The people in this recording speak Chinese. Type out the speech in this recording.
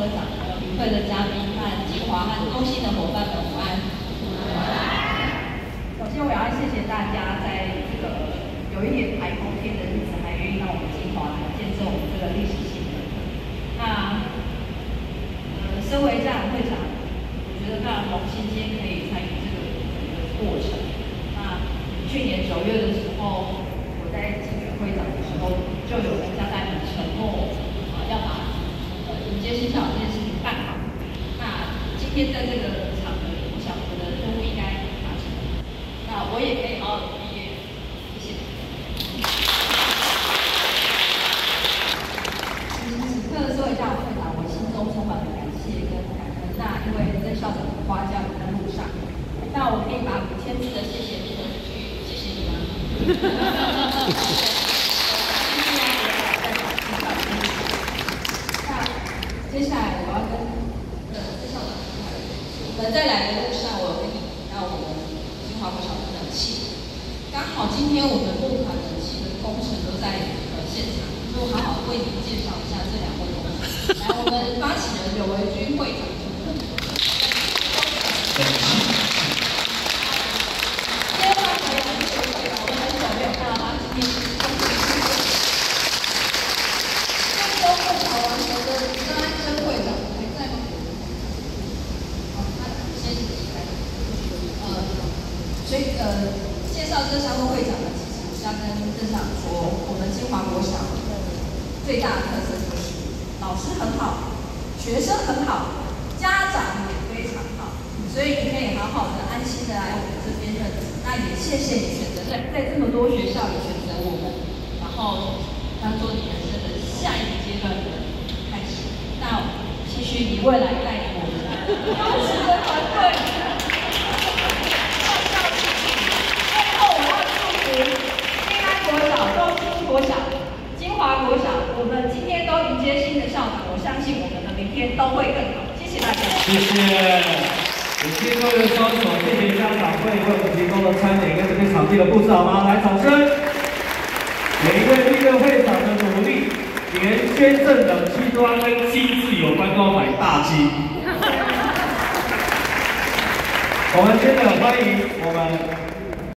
科长、与会的嘉宾和金华和中心的伙伴们午安。首先，我要谢谢大家在这个有一点台风天的日子，还愿意让我们金华来见证我们这个历史性的。那，呃，身为家长会长，我觉得非常荣幸今天可以参与这个整个过程。那去年九月的时候，我在竞选会长的时候，就有人交代你承诺，啊，要把接新校这件事情办好。那今天在这个场合，我想我的任务应该达成。那我也可以好好毕业，谢谢。此时此刻，作为家长，我心中充满了感谢跟感恩。那因为在校长的花轿也在路上，那我可以把五千字的谢谢拼回去，谢谢你吗？那接下来我要跟呃介绍长我们在来的路上，我跟你提到我们金华国小的冷气，刚好今天我们木款冷气的工程都在呃现场，就好好为您介绍一下这两位工程。来，我们发起人刘维军会长。接下来我们是会长，我们很久没有看到他，今天是恭喜上周会考完成的张安生会长还在吗？好，那先离开。呃，刚才郑会长还在吗？好，他先离开。呃所以呃，介绍这三位会长呢，其实是要跟郑校长说，我们清华国小最大的特色就是老师很好，学生很好，家长也非常好，所以你可以好好的、安心的来我们这边任职。那也谢谢你选择在在这么多学校里选择我们，然后当做你人生的下一个阶段的开始。那期许未来带领我们优质的团队。最后，我要祝福金安国小、中心国小、金华国小，我们今天都迎接新的校长，我相信我们的明天都会更好。谢谢大家。谢谢。也谢各位的双手，谢谢家长会为我们提供的餐点跟这边场地的布置，好吗？来，掌声！每一位历任会长的努力，连捐赠冷气都要跟金字有关，都要买大鸡。我们真的欢迎我们